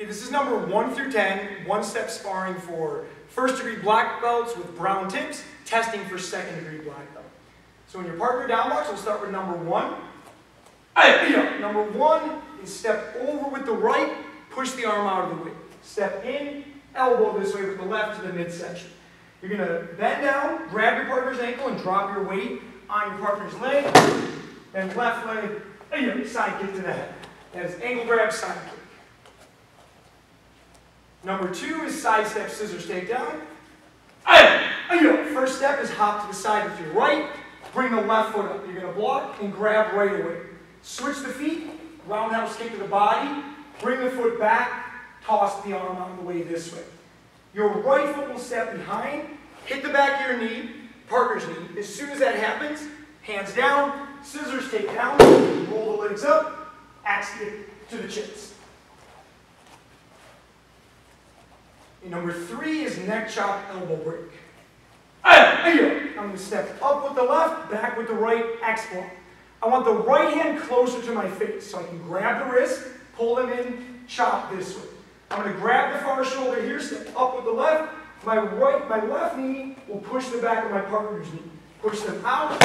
Okay, this is number one through 10, one-step sparring for first degree black belts with brown tips, testing for second degree black belt. So when your partner down blocks, we'll start with number one. Number one is step over with the right, push the arm out of the way. Step in, elbow this way with the left to the midsection. You're gonna bend down, grab your partner's ankle and drop your weight on your partner's leg, then left leg, side kick to the head. That is ankle grab, side kick. Number two is side step scissors takedown. First step is hop to the side with your right, bring the left foot up. You're gonna block and grab right away. Switch the feet, roundhouse kick to the body, bring the foot back, toss the arm out of the way this way. Your right foot will step behind, hit the back of your knee, partner's knee. As soon as that happens, hands down, scissors take down, roll the legs up, axe kick to the chest. And number three is neck chop elbow break. I'm going to step up with the left, back with the right, block. I want the right hand closer to my face so I can grab the wrist, pull them in, chop this way. I'm going to grab the far shoulder here, step up with the left. My right, my left knee will push the back of my partner's knee. Push them out,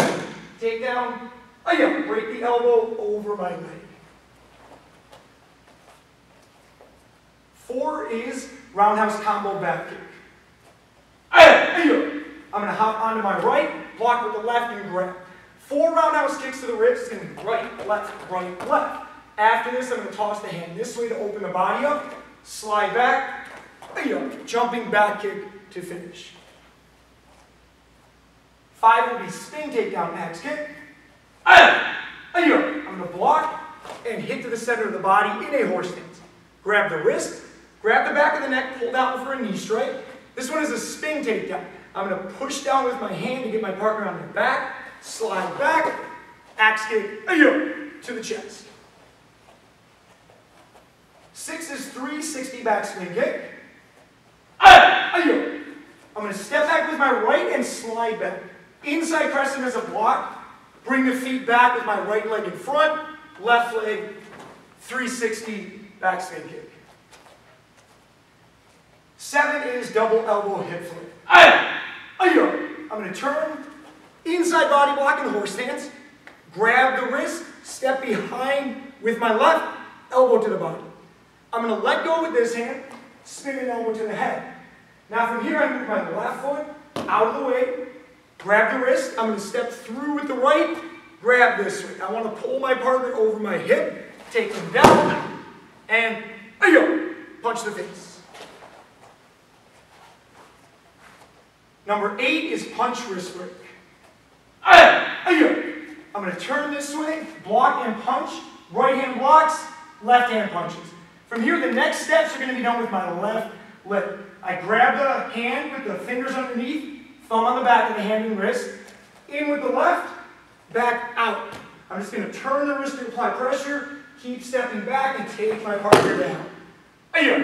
take down, oh yeah, break the elbow over my leg. Four is roundhouse combo back kick. I'm going to hop onto my right, block with the left, and grab. Four roundhouse kicks to the ribs. It's going to be right, left, right, left. After this, I'm going to toss the hand this way to open the body up, slide back, jumping back kick to finish. Five will be spin takedown axe kick. I'm going to block and hit to the center of the body in a horse stance. Grab the wrist, grab the back of the neck, pull down for a knee strike. This one is a spin takedown. I'm to push down with my hand to get my partner on their back, slide back, axe kick, to the chest. Six is 360 back swing kick. I'm to step back with my right and slide back. Inside crescent as a block. Bring the feet back with my right leg in front, left leg, 360 back swing kick. Seven is double elbow hip flip. I'm going to turn inside body block in horse stance, grab the wrist, step behind with my left, elbow to the body. I'm going to let go with this hand, spin an elbow to the head. Now from here, I move my left foot out of the way, grab the wrist. I'm going to step through with the right, grab this way. I want to pull my partner over my hip, take them down, and punch the face. Number eight is punch wrist break. I'm going to turn this way, block and punch, right hand blocks, left hand punches. From here, the next steps are going to be done with my left lip. I grab the hand with the fingers underneath, thumb on the back of the hand and wrist, in with the left, back out. I'm just going to turn the wrist to apply pressure, keep stepping back, and take my partner down.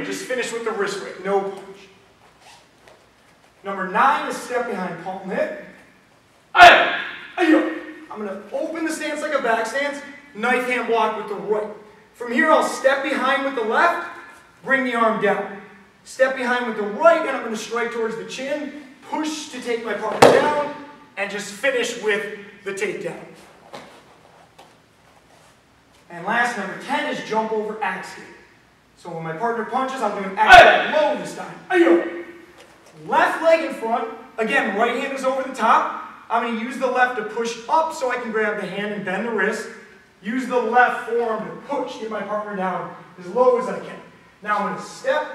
Just finish with the wrist break, no punch. Number nine is step behind palm hip. I'm going to open the stance like a back stance, knife hand block with the right. From here, I'll step behind with the left, bring the arm down. Step behind with the right, and I'm going to strike towards the chin, push to take my partner down, and just finish with the takedown. And last, number 10 is jump over axe kick. So when my partner punches, I'm doing axe kick low this time. Left leg in front. Again, right hand is over the top. I'm going to use the left to push up so I can grab the hand and bend the wrist. Use the left forearm to push, get my partner down as low as I can. Now I'm going to step,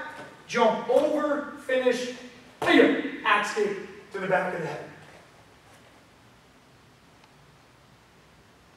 jump over, finish, axe kick to the back of the head.